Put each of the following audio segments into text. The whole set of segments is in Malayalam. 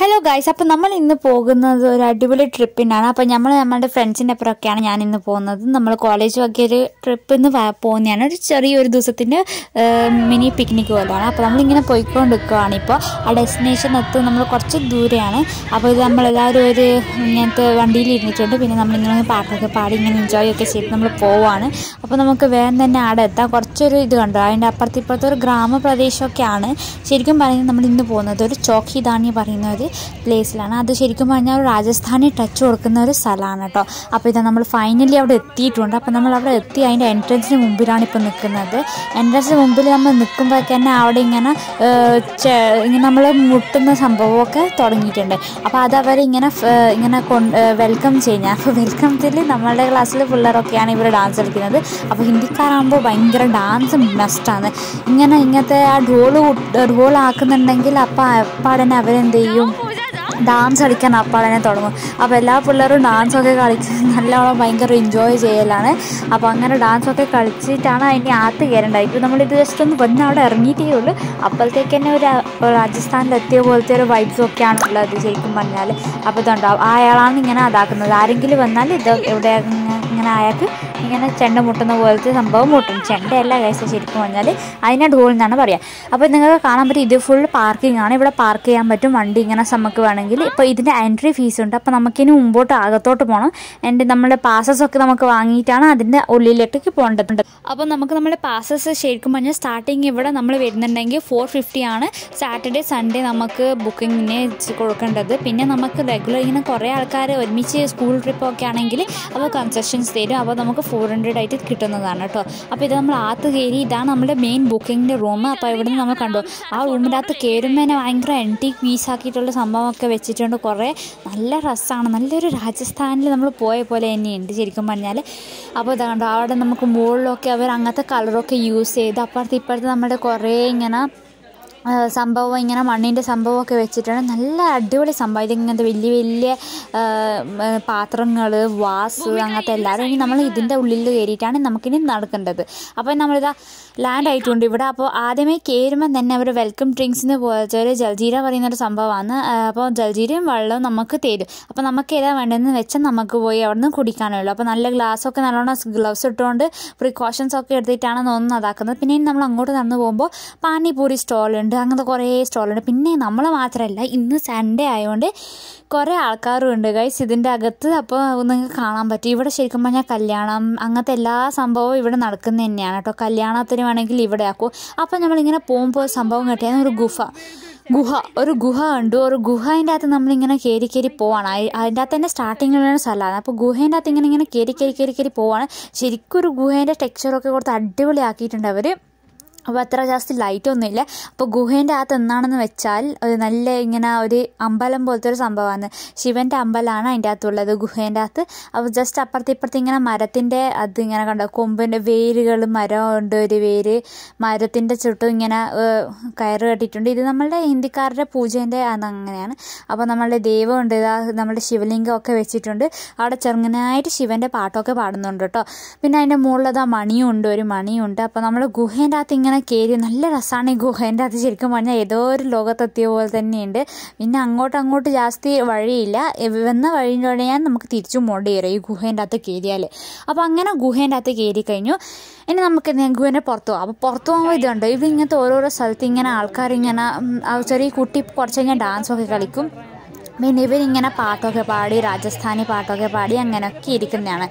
ഹലോ ഗൈസ് അപ്പോൾ നമ്മൾ ഇന്ന് പോകുന്നത് ഒരു അടിപൊളി ട്രിപ്പിനാണ് അപ്പോൾ നമ്മൾ നമ്മുടെ ഫ്രണ്ട്സിന്റെ അപ്പുറമൊക്കെയാണ് ഞാൻ ഇന്ന് പോകുന്നത്. നമ്മൾ കോളേജ് ഒക്കെ ഒരു ട്രിപ്പ് ഇന്ന് പോകുന്നതാണ്. ഒരു ചെറിയൊരു ദിവസത്തിന്റെ മിനി പിക്നിക് പോലെയാണ് അപ്പോൾ നമ്മളിങ്ങനെ പോയിക്കൊണ്ടിരിക്കുകയാണ് ഇപ്പോൾ ആ ഡെസ്റ്റിനേഷൻ എത്തും നമ്മൾ കുറച്ച് ദൂരെയാണ്. അപ്പോൾ ഇത് നമ്മളെല്ലാവരും ഒരു ഇങ്ങനത്തെ വണ്ടിയിൽ ഇരുന്നിട്ടുണ്ട്. പിന്നെ നമ്മളിങ്ങനെ പാട്ടൊക്കെ പാടി ഇങ്ങനെ എൻജോയ് ഒക്കെ ചെയ്ത് നമ്മൾ പോവാണ് അപ്പോൾ നമുക്ക് വേഗം തന്നെ അവിടെ എത്താം. കുറച്ചൊരു ഇത് കണ്ടു? അതിന്റെ അപ്പുറത്ത് ഇപ്പുറത്തെ ഒരു ഗ്രാമപ്രദേശമൊക്കെയാണ്. ശരിക്കും പറയുന്നത് നമ്മൾ ഇന്ന് പോകുന്നത് ഒരു ചോക്കിദാണി പറയുന്ന ഒരു പ്ലേസിലാണ് അത് ശരിക്കും പറഞ്ഞാൽ രാജസ്ഥാനിൽ രാജസ്ഥാനി ടച്ച് കൊടുക്കുന്ന ഒരു സ്ഥലമാണ് കേട്ടോ. അപ്പോൾ ഇത് നമ്മൾ ഫൈനലി അവിടെ എത്തിയിട്ടുണ്ട്. അപ്പോൾ നമ്മൾ അവിടെ എത്തി അതിന്റെ എൻട്രൻസിന് മുമ്പിലാണ് ഇപ്പോൾ നിൽക്കുന്നത് എൻട്രൻസിന് മുമ്പിൽ നമ്മൾ നിൽക്കുമ്പോൾ തന്നെ അവിടെ ഇങ്ങനെ ഇങ്ങനെ നമ്മൾ മുട്ടുന്ന സംഭവമൊക്കെ തുടങ്ങിയിട്ടുണ്ട്. അപ്പോൾ അത് അവർ ഇങ്ങനെ വെൽക്കം ചെയ്യുന്നത് അപ്പോൾ വെൽക്കംത്തിൽ നമ്മളുടെ ക്ലാസ്സിൽ പിള്ളേരൊക്കെയാണ് ഇവർ ഡാൻസ് കളിക്കുന്നത്. അപ്പോൾ ഹിന്ദിക്കാരാകുമ്പോൾ ഭയങ്കര ഡാൻസ് മസ്റ്റാണ് ഇങ്ങനെ ഇങ്ങനത്തെ ആ ഡോൾ ഡോൾ ആക്കുന്നുണ്ടെങ്കിൽ അപ്പോൾ അപ്പാടനെ അവരെന്ത് ചെയ്യും? ഡാൻസ് കളിക്കാൻ അപ്പാടനെ തുടങ്ങും. അപ്പോൾ എല്ലാ പിള്ളേരും ഡാൻസൊക്കെ കളിച്ച് നല്ലോണം ഭയങ്കര എൻജോയ് ചെയ്യലാണ്. അപ്പോൾ അങ്ങനെ ഡാൻസൊക്കെ കളിച്ചിട്ടാണ് അതിന്റെ ആത്ത് കയറേണ്ടത്. ഇപ്പോൾ നമ്മളിത് ജസ്റ്റ് ഒന്ന് വന്ന് അവിടെ ഇറങ്ങിയിട്ടേ ഉള്ളൂ. അപ്പോഴത്തേക്ക് തന്നെ ഒരു രാജസ്ഥാനിലെത്തിയ പോലത്തെ ഒരു വൈബ്സൊക്കെയാണ് ഉള്ളത് ശരിക്കും പറഞ്ഞാൽ അപ്പോൾ ഇതുണ്ടാവും അയാളാണ് ഇങ്ങനെ അതാക്കുന്നത്. ആരെങ്കിലും വന്നാൽ ഇത് ഇവിടെ ഇങ്ങനെ അയാൾക്ക് ഇങ്ങനെ ചെണ്ട മുട്ടുന്ന പോലത്തെ സംഭവം മുട്ടും. ചെണ്ടയല്ല കേസ് ശരിക്കും പറഞ്ഞാൽ അതിനെ ഡോൾ എന്നാണ് പറയുക അപ്പോൾ നിങ്ങൾക്ക് കാണാൻ പറ്റും ഇത് ഫുൾ പാർക്കിംഗ് ആണ്. ഇവിടെ പാർക്ക് ചെയ്യാൻ പറ്റും. വണ്ടി ഇങ്ങനെ നമുക്ക് വേണമെങ്കിൽ. ഇപ്പോൾ ഇതിന്റെ എൻട്രി ഫീസ് ഉണ്ട്. അപ്പോൾ നമുക്കിനി മുമ്പോട്ട് അകത്തോട്ട് പോകണം എന്റെ നമ്മുടെ പാസസ് ഒക്കെ നമുക്ക് വാങ്ങിയിട്ടാണ് അതിന്റെ ഉള്ളിലേക്ക് പോകേണ്ടത്. അപ്പോൾ നമുക്ക് നമ്മുടെ പാസസ് ശരിക്കും പറഞ്ഞാൽ സ്റ്റാർട്ടിങ് ഇവിടെ നമ്മൾ വരുന്നുണ്ടെങ്കിൽ ഫോർ ഫിഫ്റ്റി ആണ്. സാറ്റർഡേ സൺഡേ നമുക്ക് ബുക്കിങ്ങിന് കൊടുക്കേണ്ടത്. പിന്നെ നമുക്ക് റെഗുലർ ഇങ്ങനെ കുറേ ആൾക്കാർ ഒരുമിച്ച് സ്കൂൾ ട്രിപ്പ് ഒക്കെ ആണെങ്കിൽ അപ്പോൾ കൺസെഷൻസ് തരും. അപ്പോൾ നമുക്ക് ഫോർ ഹൺഡ്രഡ് ആയിട്ട് കിട്ടുന്നതാണ് കേട്ടോ. അപ്പോൾ ഇത് നമ്മൾ ആത്ത് കയറി ഇതാണ് നമ്മുടെ മെയിൻ ബുക്കിങ്ങിന്റെ റൂം അപ്പോൾ ഇവിടെ നിന്ന് നമ്മൾ കണ്ടു. ആ റൂമിന്റെ അകത്ത് കയറുമ്പോൾ തന്നെ ഭയങ്കര എന്റീക്ക് പീസ് ആക്കിയിട്ടുള്ള സംഭവമൊക്കെ വെച്ചിട്ടുണ്ട് കുറേ. നല്ല റസ്സാണ് നല്ലൊരു രാജസ്ഥാനിൽ നമ്മൾ പോയ പോലെ തന്നെയുണ്ട് ശരിക്കും പറഞ്ഞാൽ അപ്പോൾ ഇതാ കണ്ടോ അവിടെ നമുക്ക് മുകളിലൊക്കെ അവർ അങ്ങനത്തെ കളറൊക്കെ യൂസ് ചെയ്ത് അപ്പുറത്ത് ഇപ്പോഴത്തെ നമ്മുടെ കുറേ ഇങ്ങനെ സംഭവം ഇങ്ങനെ മണ്ണിന്റെ സംഭവമൊക്കെ വെച്ചിട്ടാണ് നല്ല അടിപൊളി സംഭവം. ഇത് ഇങ്ങനത്തെ വലിയ വലിയ പാത്രങ്ങൾ വാസ് അങ്ങനത്തെ എല്ലാവരും ഇനി നമ്മൾ ഇതിന്റെ ഉള്ളിൽ കയറിയിട്ടാണ് നമുക്കിനി നടക്കേണ്ടത്. അപ്പോൾ നമ്മളിതാ ലാൻഡ് ആയിട്ടുണ്ട്. ഇവിടെ അപ്പോൾ ആദ്യമേ കയറുമ്പോൾ തന്നെ അവർ വെൽക്കം ഡ്രിങ്ക്സിന് പോലത്തെ ഒരു ജൽജീര പറയുന്ന ഒരു സംഭവമാണ് അപ്പോൾ ജൽജീരയും വെള്ളവും നമുക്ക് തരും. അപ്പോൾ നമുക്ക് ഏതാ വേണ്ടതെന്ന് വെച്ചാൽ നമുക്ക് പോയി അവിടെ നിന്ന് കുടിക്കാനുള്ളൂ. അപ്പോൾ നല്ല ഗ്ലാസ്സൊക്കെ നല്ലോണം ഗ്ലൗസ് ഇട്ടുകൊണ്ട് പ്രിക്കോഷൻസ് ഒക്കെ എടുത്തിട്ടാണ് തോന്നുന്നു അതാക്കുന്നത്. പിന്നെ നമ്മൾ അങ്ങോട്ട് നടന്നു പോകുമ്പോൾ പാനിപൂരി സ്റ്റോളുണ്ട് അങ്ങനത്തെ കുറേ സ്റ്റോളുണ്ട് പിന്നെ നമ്മൾ മാത്രമല്ല ഇന്ന് സൺഡേ ആയതുകൊണ്ട് കുറേ ആൾക്കാരും ഉണ്ട് ഗൈസ് ഇതിന്റെ അകത്ത് അപ്പോൾ നിങ്ങൾക്ക് കാണാൻ പറ്റും. ഇവിടെ ശരിക്കും പറഞ്ഞാൽ കല്യാണം അങ്ങനത്തെ എല്ലാ സംഭവവും ഇവിടെ നടക്കുന്നത് തന്നെയാണ് കേട്ടോ. കല്യാണത്തിന് വേണമെങ്കിൽ ഇവിടെ ആക്കും. അപ്പോൾ നമ്മളിങ്ങനെ പോകുമ്പോൾ സംഭവം കിട്ടിയാൽ ഒരു ഗുഹ. ഗുഹ ഒരു ഗുഹ ഉണ്ട് ഒരു ഗുഹേന്റെ അകത്ത് നമ്മളിങ്ങനെ കയറി കയറി പോവാണ്. അതിന്റെ അകത്ത് തന്നെ സ്റ്റാർട്ടിങ്ങിലുള്ള സ്ഥലമാണ്. അപ്പോൾ ഗുഹേന്റെ അകത്ത് ഇങ്ങനെ ഇങ്ങനെ കയറി കയറി കയറി കയറി പോവാണ്. ശരിക്കും ഒരു ഗുഹേന്റെ ടെക്സ്ചറൊക്കെ കൊടുത്ത് അടിപൊളിയാക്കിയിട്ടുണ്ട് അവർ അപ്പോൾ അത്ര ജാസ്തി ലൈറ്റ് ഒന്നുമില്ല. അപ്പോൾ ഗുഹേന്റെ അകത്ത് എന്താണെന്ന് വെച്ചാൽ ഒരു നല്ല ഇങ്ങനെ ഒരു അമ്പലം പോലത്തെ ഒരു സംഭവമാണ്. ശിവന്റെ അമ്പലമാണ് അതിന്റെ അകത്തുള്ളത് ഗുഹേന്റെ അകത്ത്. അപ്പോൾ ജസ്റ്റ് അപ്പുറത്തെ ഇപ്പുറത്ത് ഇങ്ങനെ മരത്തിന്റെ അത് ഇങ്ങനെ കണ്ടോ? കൊമ്പിന്റെ വേരുകൾ മരം ഉണ്ട് ഒരു വേര്. മരത്തിന്റെ ചുട്ടും ഇങ്ങനെ കയറ് കെട്ടിയിട്ടുണ്ട്. ഇത് നമ്മളുടെ ഹിന്ദിക്കാരുടെ പൂജേന്റെ അങ്ങനെയാണ്. അപ്പോൾ നമ്മളുടെ ദൈവമുണ്ട് ഇതാ നമ്മുടെ ശിവലിംഗം ഒക്കെ വെച്ചിട്ടുണ്ട്. അവിടെ ചെറുങ്ങനായിട്ട് ശിവന്റെ പാട്ടൊക്കെ പാടുന്നുണ്ട് കേട്ടോ. പിന്നെ അതിന്റെ മുകളിലത് മണിയുണ്ട് ഒരു മണിയുണ്ട്. അപ്പോൾ നമ്മൾ ഗുഹേന്റെ അകത്ത് ഇങ്ങനെ കയറി നല്ല രസമാണ് ഈ ഗുഹേന്റെ അത് ശരിക്കും പറഞ്ഞാൽ ഏതോ ഒരു ലോകത്തെത്തിയ പോലെ തന്നെയുണ്ട്. പിന്നെ അങ്ങോട്ട് അങ്ങോട്ട് ജാസ്തി വഴിയില്ല. വന്ന വഴിയിലൂടെ ഞാൻ നമുക്ക് തിരിച്ചു മോണ്ടി കയറും ഈ ഗുഹേന്റെ അകത്ത് കയറിയാൽ അപ്പോൾ അങ്ങനെ ഗുഹേന്റെ അകത്ത് കയറി കഴിഞ്ഞു. ഇനി നമുക്ക് ഗുഹേന്റെ പുറത്ത് പോകാം അപ്പോൾ പുറത്ത് പോകുമ്പോൾ ഇതുണ്ട്. ഇത് ഇങ്ങനത്തെ ഓരോരോ സ്ഥലത്ത് ഇങ്ങനെ ആൾക്കാർ ഇങ്ങനെ ഉം, ആ ചെറിയ കുട്ടി കുറച്ച് കഴിഞ്ഞാൽ ഡാൻസൊക്കെ കളിക്കും. പിന്നെ ഇവരിങ്ങനെ പാട്ടൊക്കെ പാടി രാജസ്ഥാനി പാട്ടൊക്കെ പാടി അങ്ങനെയൊക്കെ ഇരിക്കുന്നതാണ്.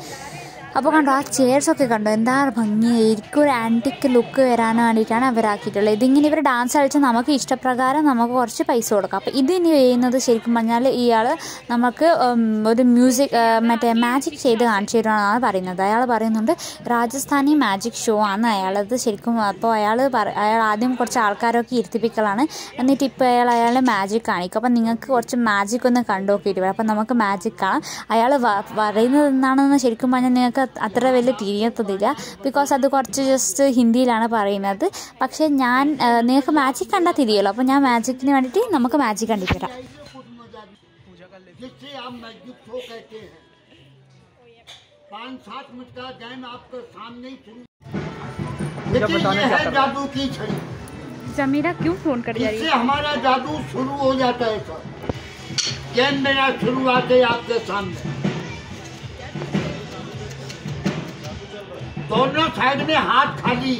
അപ്പോൾ കണ്ടോ ആ ചെയർസൊക്കെ കണ്ടോ? എന്താ ഭംഗി? ശരിക്കും ഒരു ആന്റിക് ലുക്ക് വരാൻ വേണ്ടിയിട്ടാണ് അവരാക്കിയിട്ടുള്ളത്. ഇതിങ്ങനെ ഇവർ ഡാൻസ് കളിച്ചാൽ നമുക്ക് ഇഷ്ടപ്രകാരം നമുക്ക് കുറച്ച് പൈസ കൊടുക്കാം. അപ്പോൾ ഇത് ഇനി ചെയ്യുന്നത് ശരിക്കും പറഞ്ഞാൽ ഇയാൾ നമുക്ക് ഒരു മ്യൂസിക് മറ്റേ മാജിക് ചെയ്ത് കാണിച്ചു തരുവാണെന്നാണ് പറയുന്നത്. അയാൾ പറയുന്നുണ്ട് രാജസ്ഥാനി മാജിക് ഷോ ആണ് അയാളത് ശരിക്കും. അപ്പോൾ അയാൾ അയാൾ ആദ്യം കുറച്ച് ആൾക്കാരൊക്കെ ഇരുത്തിപ്പിക്കലാണ്. എന്നിട്ട് ഇപ്പോൾ അയാൾ അയാളെ മാജിക് കാണിക്കും. അപ്പം നിങ്ങൾക്ക് കുറച്ച് മാജിക് ഒന്ന് കണ്ടു നോക്കിയിട്ട് വരാം. അപ്പം നമുക്ക് മാജിക് കാണാം. അയാൾ പറയുന്നത് എന്താണെന്ന് ശരിക്കും പറഞ്ഞാൽ നിങ്ങൾക്ക് അത്ര വലിയ തിരിയത്തതില്ല ബിക്കോസ് അത് കുറച്ച് ജസ്റ്റ് ഹിന്ദിയിലാണ് പറയുന്നത് പക്ഷേ ഞാൻ ആ, നിങ്ങൾക്ക് മാജിക് കണ്ടാൽ തിരിയല്ലോ അപ്പോൾ ഞാൻ മാജിക്കിന് വേണ്ടിയിട്ട് നമുക്ക് മാജിക് കണ്ടിട്ട് വരാം जिससे आप मैजिक शो कहते हैं पाँच सात मिनट का गेम आपके सामने ही शुरू देखिए ये है जादू की छड़ी जमीरा क्यों फ़ोन कर इससे हमारा जादू शुरू हो जाता है सर गेम मेरा शुरुआत है आपके सामने दोनों साइड में हाथ खाली।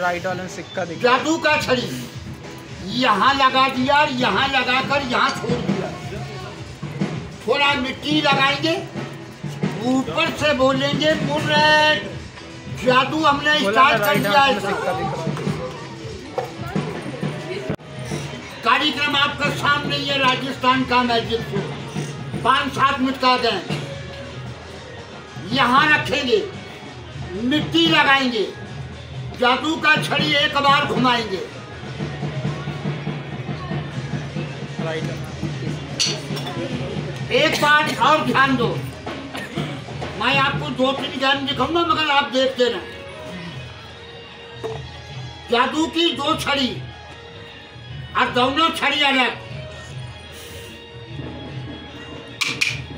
राइट वाले सिक्का दिख। जादू का छड़ी। यहाँ लगा दिया यहाँ लगाकर यहाँ छोड़ दिया। थोड़ा मिट्टी लगाएँगे ऊपर से बोलेंगे मुर्रेट जादू हमने स्टार्ट कर दिया है। कार्यक्रम आपका सामने ये राजस्थान का मैजिक शो। पाँच सात मिनट का दें यहाँ रखेंगे। मिट्टी लगाएँगे। जादू का छड़ी एक बार घुमाएँगे। एक बार और ध्यान दो। मैं आपको दो तीन गेम दिखाऊँगा, मगर आप देखते रहे जादू की दो छड़ी और दोनों छड़ी अलग।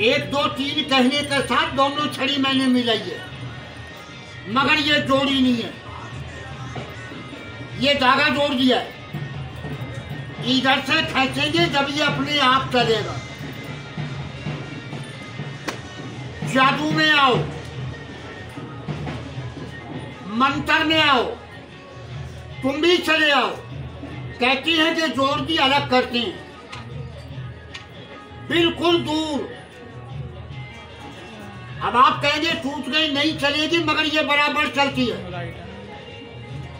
एक, दो, तीन कहने के साथ दोनों छड़ी मैंने मिलाई है। मगर ये जोड़ी नहीं है। ये धागा जोड़ दिया है। इधर से खींचेंगे जब ये अपने आप चलेगा। जादू में आओ। मंत्र में आओ। तुम भी चले आओ। कहती है कि जोड़ की अलग करते हैं। बिल्कुल दूर। अब आप कहेंगे टूट गई, नहीं चलेगी, मगर ये बराबर चलती है।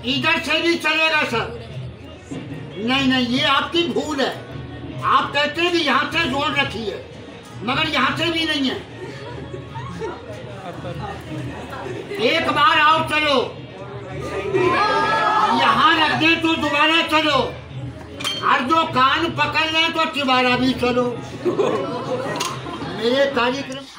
इधर से भी चलेगा, सर। नहीं नहीं, ये आपकी भूल है। आप कहते हैं कि यहाँ से जोड़ रखी है, मगर यहाँ से भी नहीं है। एक बार आओ, चलो। यहाँ रख दे तो दोबारा चलो। और जो कान पकड़ लें तो तिबारा भी चलो।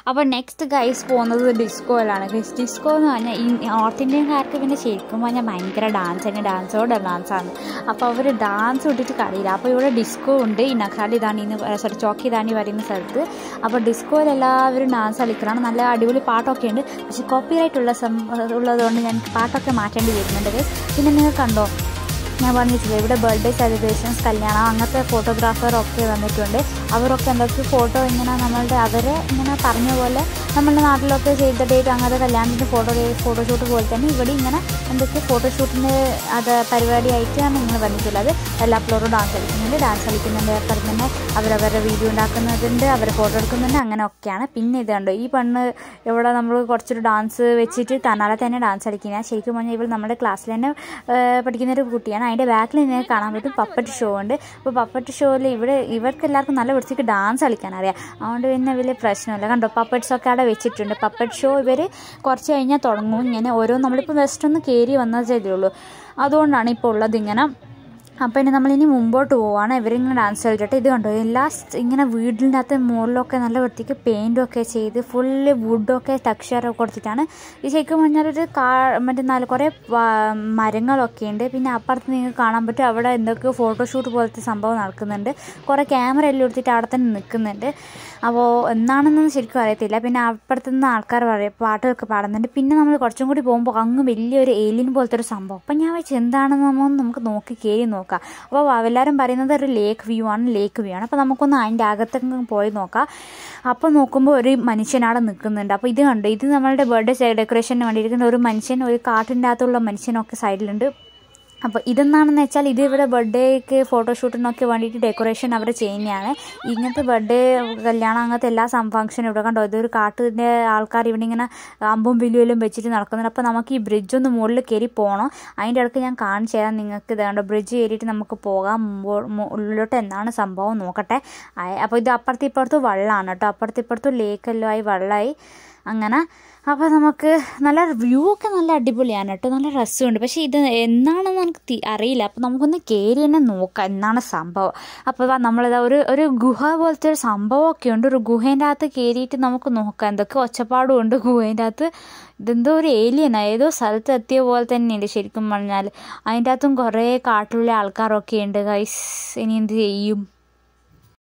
അപ്പോൾ നെക്സ്റ്റ് ഗൈസ് പോകുന്നത് ഡിസ്കോയിലാണ് ഡിസ്കോ എന്ന് പറഞ്ഞാൽ ഈ നോർത്ത് ഇന്ത്യൻകാർക്ക് പിന്നെ ശരിക്കും പറഞ്ഞാൽ ഭയങ്കര ഡാൻസ് തന്നെ. ഡാൻസോട് ഡാൻസാണ് അപ്പോൾ അവർ ഡാൻസ് വിട്ടിട്ട് കളിയില്ല. അപ്പോൾ ഇവിടെ ഡിസ്കോ ഉണ്ട്. ഈ നഖാലി ദാണി എന്ന് സോറി ചോക്കി ദാണി പറയുന്ന സ്ഥലത്ത്. അപ്പോൾ ഡിസ്കോയിൽ എല്ലാവരും ഡാൻസ് കളിക്കണം. നല്ല അടിപൊളി പാട്ടൊക്കെ ഉണ്ട്. പക്ഷെ കോപ്പിറൈറ്റ് ഉള്ള ഉള്ളതുകൊണ്ട് ഞാൻ പാട്ടൊക്കെ മാറ്റേണ്ടി വരുന്നുണ്ട്. പിന്നെ നിങ്ങൾ കണ്ടോ? ഞാൻ പറഞ്ഞിട്ടില്ല ഇവിടെ ബർത്ത്ഡേ സെലിബ്രേഷൻസ് കല്യാണം അങ്ങനത്തെ ഫോട്ടോഗ്രാഫറൊക്കെ വന്നിട്ടുണ്ട്. അവരൊക്കെ എന്തൊക്കെ ഫോട്ടോ ഇങ്ങനെ നമ്മളുടെ അവരെ ഇങ്ങനെ പറഞ്ഞ പോലെ നമ്മുടെ നാട്ടിലൊക്കെ ചെയ്ത ഡേറ്റ് അങ്ങനത്തെ കല്യാണത്തിന്റെ ഫോട്ടോ ഫോട്ടോഷൂട്ട് പോലെ തന്നെ ഇവിടെ ഇങ്ങനെ എന്തൊക്കെ ഫോട്ടോഷൂട്ടിന്റെ അത് പരിപാടിയായിട്ടാണ് നിങ്ങൾ വന്നിട്ടുള്ളത് എല്ലാ പിള്ളേരും ഡാൻസ് കളിക്കുന്നുണ്ട്. ഡാൻസ് കളിക്കുന്നുണ്ട് അപ്പം തന്നെ അവരവരുടെ വീഡിയോ ഉണ്ടാക്കുന്നതുണ്ട് അവരെ ഫോട്ടോ എടുക്കുന്നുണ്ട് അങ്ങനെയൊക്കെയാണ് പിന്നെ ഇത് കണ്ടോ ഈ പെണ്ണ് ഇവിടെ നമ്മൾ കുറച്ചൊരു ഡാൻസ് വെച്ചിട്ട് തന്നാലെ തന്നെ ഡാൻസ് കളിക്കുന്നത് ശരിക്കും പറഞ്ഞാൽ ഇവൾ നമ്മുടെ ക്ലാസ്സിൽ തന്നെ പഠിക്കുന്ന ഒരു കുട്ടിയാണ്. അതിന്റെ ബാക്കിൽ നിന്നെ കാണാൻ പറ്റും പപ്പറ്റ് ഷോ ഉണ്ട്. അപ്പോൾ പപ്പറ്റ് ഷോയിൽ ഇവിടെ ഇവർക്ക് എല്ലാവർക്കും നല്ല വൃത്തിക്ക് ഡാൻസ് കളിക്കാൻ അറിയാം. അതുകൊണ്ട് പിന്നെ വലിയ പ്രശ്നമില്ല. കണ്ടോ പപ്പറ്റ്സ് ഒക്കെ അവിടെ വെച്ചിട്ടുണ്ട്. പപ്പറ്റ് ഷോ ഇവർ കുറച്ച് കഴിഞ്ഞാൽ തുടങ്ങും. ഇങ്ങനെ ഓരോ നമ്മളിപ്പോൾ ജസ്റ്റ് ഒന്ന് കയറി വന്നതേ ഉള്ളൂ. അതുകൊണ്ടാണ് ഇപ്പോൾ ഉള്ളത് ഇങ്ങനെ. അപ്പോൾ ഇനി നമ്മളിനി മുമ്പോട്ട് പോവുകയാണ് ഇവരിങ്ങനെ ഡാൻസ് കളിച്ചിട്ട് ഇത് കണ്ടു? എല്ലാ ഇങ്ങനെ വീടിന്റെ അകത്ത് മുകളിലൊക്കെ നല്ല വൃത്തിക്ക് പെയിന്റൊക്കെ ചെയ്ത് ഫുള്ള് വുഡൊക്കെ ടെക്സ്ചറൊക്കെ കൊടുത്തിട്ടാണ്. ഈ ശരിക്കും പറഞ്ഞാൽ ഒരു കാ മറ്റേ നാല് കുറേ മരങ്ങളൊക്കെ ഉണ്ട്. പിന്നെ അപ്പുറത്ത് നിങ്ങൾക്ക് കാണാൻ പറ്റും അവിടെ എന്തൊക്കെയോ ഫോട്ടോഷൂട്ട് പോലത്തെ സംഭവം നടക്കുന്നുണ്ട്. കുറേ ക്യാമറ എല്ലാം എടുത്തിട്ട് അവിടെ തന്നെ നിൽക്കുന്നുണ്ട്. അപ്പോൾ എന്താണെന്നൊന്നും ശരിക്കും അറിയത്തില്ല. പിന്നെ അപ്പുറത്ത് നിന്ന് ആൾക്കാർ പറയും പാട്ടൊക്കെ പാടുന്നുണ്ട്. പിന്നെ നമ്മൾ കുറച്ചും കൂടി പോകുമ്പോൾ അങ്ങ് വലിയൊരു ഏലിയൻ പോലത്തെ ഒരു സംഭവം. അപ്പം ഞാൻ വെച്ച് എന്താണെന്ന് നമുക്ക് നോക്കി കയറി നോക്കാം. അപ്പോൾ എല്ലാവരും പറയുന്നത് ഒരു ലേക്ക് വ്യൂ ആണ് ലേക്ക് വ്യൂ ആണ്. അപ്പോൾ നമുക്കൊന്ന് അതിന്റെ അകത്തേക്ക് പോയി നോക്കാം. അപ്പോൾ നോക്കുമ്പോൾ ഒരു മനുഷ്യൻ അവിടെ നിൽക്കുന്നുണ്ട്. അപ്പോൾ ഇത് കണ്ടു? ഇത് നമ്മളുടെ ബർത്ത്ഡേ ഡെക്കറേഷന് വേണ്ടിയിരിക്കുന്ന ഒരു മനുഷ്യൻ ഒരു കാട്ടിന്റെ അകത്തുള്ള മനുഷ്യനൊക്കെ സൈഡിലുണ്ട് അപ്പോൾ ഇതെന്നാണെന്ന് വെച്ചാൽ ഇത് ഇവിടെ ബർത്ത്ഡേക്ക് ഫോട്ടോഷൂട്ടിനൊക്കെ വേണ്ടിയിട്ട് ഡെക്കറേഷൻ അവർ ചെയ്യുന്നതാണ് ഇങ്ങനത്തെ ബർത്ത്ഡേ കല്യാണം അങ്ങനത്തെ എല്ലാ ഫംഗ്ഷനും ഇവിടെ കണ്ടോ? ഇതൊരു കാട്ടിന്റെ ആൾക്കാർ ഇവിടെ ഇങ്ങനെ അമ്പും വില്ലുവിലും വെച്ചിട്ട് നടക്കുന്നുണ്ട്. അപ്പോൾ നമുക്ക് ഈ ബ്രിഡ്ജ് ഒന്ന് മുകളിൽ കയറി പോകണം അതിന്റെ ഇടയ്ക്ക് ഞാൻ കാണിച്ചു തരാം നിങ്ങൾക്ക് ഇത് കണ്ടോ? ബ്രിഡ്ജ് കയറിയിട്ട് നമുക്ക് പോകാം. ഉള്ളിലോട്ട് എന്താണ് സംഭവം നോക്കട്ടെ. അപ്പോൾ ഇത് അപ്പുറത്ത് വെള്ളമാണ് കേട്ടോ. അപ്പുറത്ത് ഇപ്പുറത്ത് ലേക്കെല്ലാം ആയി വെള്ളമായി അങ്ങനെ അപ്പോൾ നമുക്ക് നല്ല വ്യൂ ഒക്കെ നല്ല അടിപൊളിയാണ് കേട്ടോ. നല്ല രസമുണ്ട്. പക്ഷേ ഇത് എന്നാണെന്ന് നമുക്ക് അറിയില്ല. അപ്പോൾ നമുക്കൊന്ന് കയറി തന്നെ നോക്കാം എന്നാണ് സംഭവം. അപ്പോൾ നമ്മളിതാ ഒരു ഒരു ഗുഹ പോലത്തെ ഒരു സംഭവമൊക്കെ ഉണ്ട്. ഒരു ഗുഹേന്റെ അകത്ത് കയറിയിട്ട് നമുക്ക് നോക്കാം. എന്തൊക്കെ ഒച്ചപ്പാടും ഉണ്ട് ഗുഹേന്റെ അകത്ത്. ഇതെന്തോ ഒരു ഏലിയനാ ഏതോ സ്ഥലത്ത് എത്തിയ പോലെ തന്നെയുണ്ട് ശരിക്കും പറഞ്ഞാൽ അതിന്റെ അകത്തും കുറേ കാട്ടിലുള്ള ആൾക്കാരൊക്കെ ഉണ്ട്. ഗൈസ് ഇനി എന്ത് ചെയ്യും?